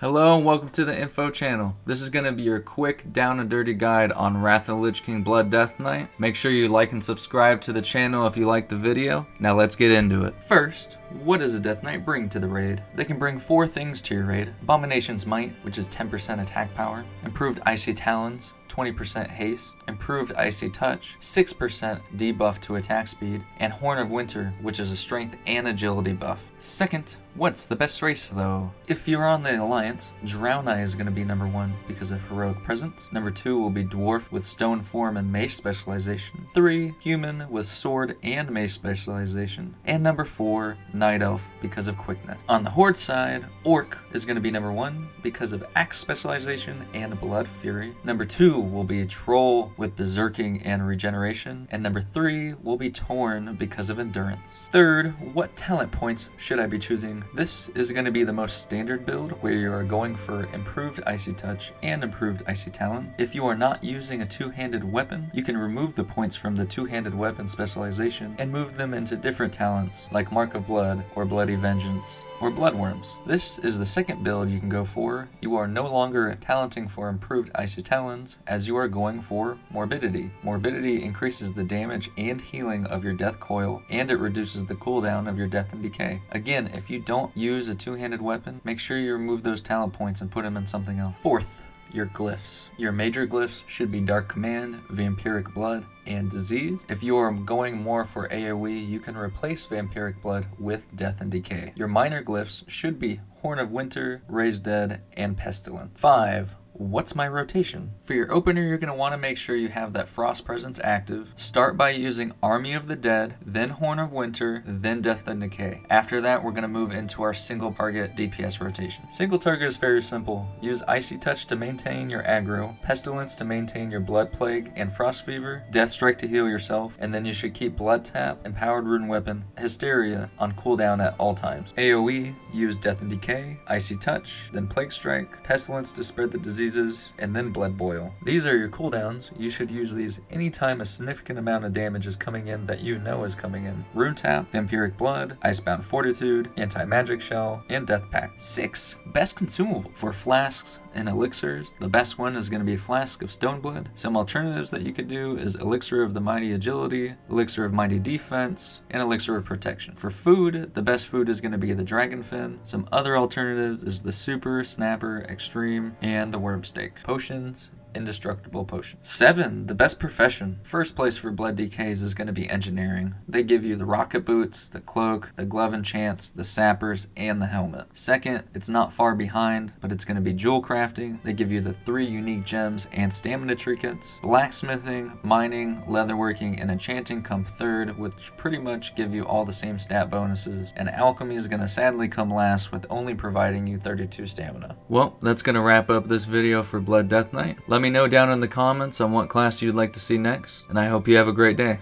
Hello and welcome to the InFaux channel. This is going to be your quick down and dirty guide on Wrath of the Lich King Blood Death Knight. Make sure you like and subscribe to the channel if you like the video. Now let's get into it. First, what does a Death Knight bring to the raid? They can bring four things to your raid. Abomination's Might, which is 10% attack power. Improved Icy Talons, 20% haste, improved icy touch, 6% debuff to attack speed, and Horn of Winter, which is a strength and agility buff. Second, what's the best race though? If you're on the Alliance, Draenei is going to be number one because of heroic presence. Number two will be Dwarf with stone form and mace specialization. Three, Human with sword and mace specialization. And number four, Night Elf because of quickness. On the Horde side, Orc is going to be number one because of axe specialization and blood fury. Number two will be Troll with berserking and regeneration. And number three will be Tauren because of endurance. Third, what talent points should I be choosing? This is going to be the most standard build where you are going for improved Icy Touch and improved Icy Talent. If you are not using a two-handed weapon, you can remove the points from the two-handed weapon specialization and move them into different talents like Mark of Blood or Bloody Vengeance or Bloodworms. This is the second build you can go for. You are no longer talenting for improved Icy Talons as you are going for Morbidity. Morbidity increases the damage and healing of your Death Coil and it reduces the cooldown of your Death and Decay. Again, if you don't use a two-handed weapon, make sure you remove those talent points and put them in something else. Fourth, your glyphs. Your major glyphs should be Dark Command, Vampiric Blood, and Disease. If you are going more for AoE, you can replace Vampiric Blood with Death and Decay. Your minor glyphs should be Horn of Winter, Raise Dead, and Pestilence. 5 what's my rotation? For your opener, you're going to want to make sure you have that Frost Presence active. Start by using Army of the Dead, then Horn of Winter, then Death and Decay. After that, we're going to move into our single target DPS rotation. Single target is very simple. Use Icy Touch to maintain your aggro, Pestilence to maintain your Blood Plague and Frost Fever, Death Strike to heal yourself, and then you should keep Blood Tap, Empowered Rune Weapon, Hysteria on cooldown at all times. AoE, use Death and Decay, Icy Touch, then Plague Strike, Pestilence to spread the disease diseases, and then blood boil. These are your cooldowns. You should use these anytime a significant amount of damage is coming in that you know is coming in. Rune Tap, Vampiric Blood, Icebound Fortitude, Anti-Magic Shell, and Death Pact. 6. Best consumable. For flasks, and elixirs. The best one is going to be Flask of Stoneblood. Some alternatives that you could do is Elixir of the Mighty Agility, Elixir of Mighty Defense, and Elixir of Protection. For food, the best food is going to be the Dragonfin. Some other alternatives is the Super, Snapper, Extreme, and the Worm Steak. Potions, indestructible potion. Seven, the best profession. First place for blood DKs is going to be engineering. They give you the rocket boots, the cloak, the glove enchants, the sappers, and the helmet. Second, it's not far behind, but it's going to be jewel crafting. They give you the three unique gems and stamina trinkets. Blacksmithing, mining, leatherworking, and enchanting come third, which pretty much give you all the same stat bonuses. And alchemy is going to sadly come last with only providing you 32 stamina. Well, that's going to wrap up this video for Blood Death Knight. Let let me know down in the comments on what class you'd like to see next, and I hope you have a great day.